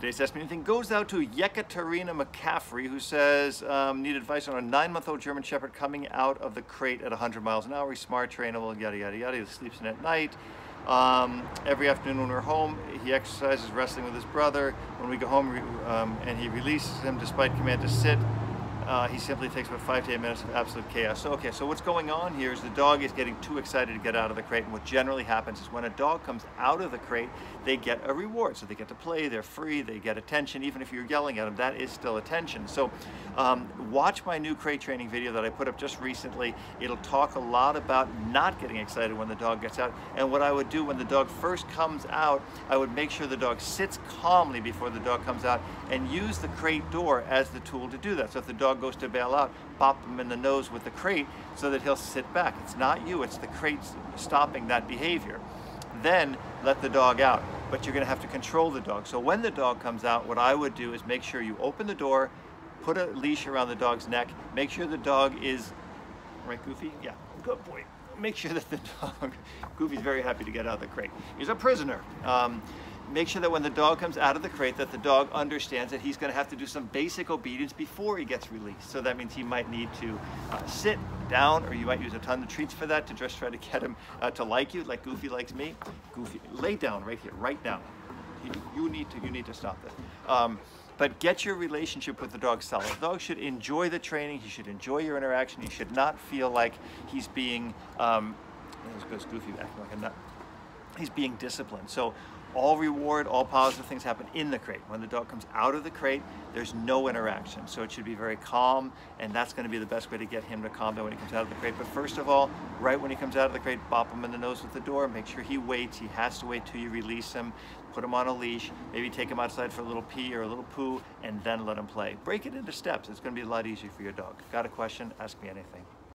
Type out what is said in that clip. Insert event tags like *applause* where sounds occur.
Today's Ask Me Anything goes out to Yekaterina McCaffrey, who says, um, need advice on a nine-month-old German Shepherd coming out of the crate at 100 miles an hour. He's smart, trainable, yada, yada, yada. He sleeps in at night. Um, every afternoon when we're home, he exercises wrestling with his brother. When we go home um, and he releases him despite command to sit, uh, he simply takes about five to eight minutes of absolute chaos. So, okay, so what's going on here is the dog is getting too excited to get out of the crate. And what generally happens is when a dog comes out of the crate, they get a reward. So they get to play, they're free, they get attention. Even if you're yelling at them, that is still attention. So um, watch my new crate training video that I put up just recently. It'll talk a lot about not getting excited when the dog gets out. And what I would do when the dog first comes out, I would make sure the dog sits calmly before the dog comes out and use the crate door as the tool to do that. So if the dog goes to bail out, pop him in the nose with the crate so that he'll sit back. It's not you, it's the crate stopping that behavior. Then let the dog out, but you're gonna have to control the dog. So when the dog comes out, what I would do is make sure you open the door, put a leash around the dog's neck, make sure the dog is, right Goofy? Yeah, good boy. Make sure that the *laughs* dog, Goofy's very happy to get out of the crate. He's a prisoner. Um, make sure that when the dog comes out of the crate that the dog understands that he's going to have to do some basic obedience before he gets released. So that means he might need to uh, sit down or you might use a ton of treats for that to just try to get him uh, to like you like Goofy likes me. Goofy, lay down right here, right now. You, need to, you need to stop this. Um, but get your relationship with the dog solid. The dog should enjoy the training. He should enjoy your interaction. He should not feel like he's being, um, goes Goofy acting like a nut. He's being disciplined. So all reward, all positive things happen in the crate. When the dog comes out of the crate, there's no interaction. So it should be very calm, and that's gonna be the best way to get him to calm down when he comes out of the crate. But first of all, right when he comes out of the crate, bop him in the nose with the door, make sure he waits. He has to wait till you release him, put him on a leash, maybe take him outside for a little pee or a little poo, and then let him play. Break it into steps. It's gonna be a lot easier for your dog. Got a question? Ask me anything.